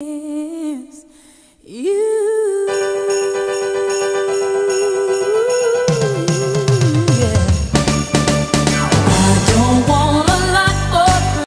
is you.